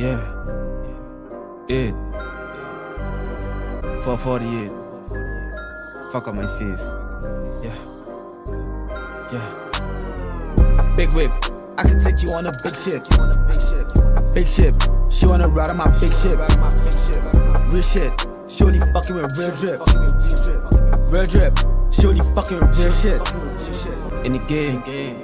Yeah. It. 448. Fuck up my face. Yeah. Yeah. Big whip. I can take you on a big ship. Big ship. She wanna ride on my big ship. Real shit. She only fucking with real drip. Real drip. She only fucking with real shit. In the game,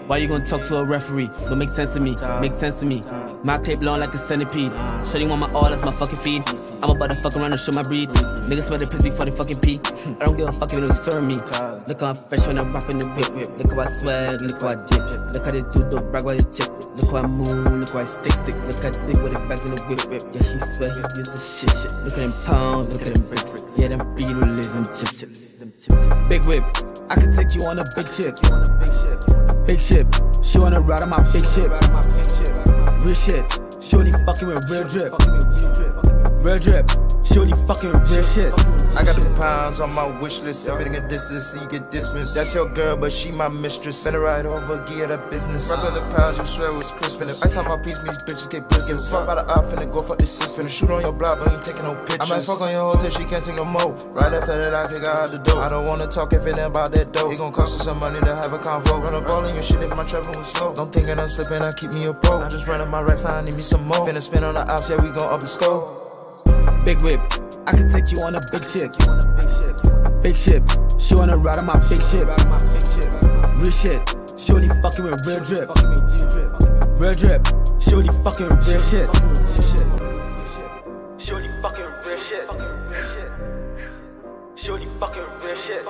why you gonna talk to a referee? Don't make sense to me. Make sense to me. My clip long like a centipede. Shutting want my all, that's my fucking feed. I'm about to fuck around and show my breed. Niggas smell the piss before they fucking pee. I don't give a fuck if they serve me. Look how I'm fresh when I'm rapping the whip. Look how I swag, look how I dip. Look how this dude don't brag while they chip. Look how I move, look how I stick stick. Look how I stick with it back in the whip. Yeah, she swear he used the shit shit. Look at them pounds, look at them bricks. Yeah, them and chip chips. Big whip, I can take you on a big ship. Big ship, she wanna ride on my big ship. Real shit, she only fucking with real drip. Real drip, she only fucking real shit. I got the pounds on my wish list. Everything a distance, so you get dismissed. That's your girl, but she my mistress. Her right over, gear the business. Rub the pounds, you swear it was crisp. And ice on my piece, me these bitches get pissed. Give a fuck about the out, finna go fuck this sis. Finna shoot on your block, but ain't taking no pictures. I might fuck on your hoe till she can't take no more. Right after that, I kick her out the door. I don't wanna talk if it ain't about that dough. It gon' cost us some money to have a convo. Run up all in your shit if my trapping was slow. Don't think that I'm slipping, I keep me a pro. I just run up my racks, now I need me some more. Finna spin on the ops, yeah, we gon' up the score. Big whip, I can take you on a big ship. You want a big ship, she wanna ride on my big ship. Real shit, she only fucking with real drip. Real drip, she only fucking with real shit. She only fucking real shit. She only fucking real shit.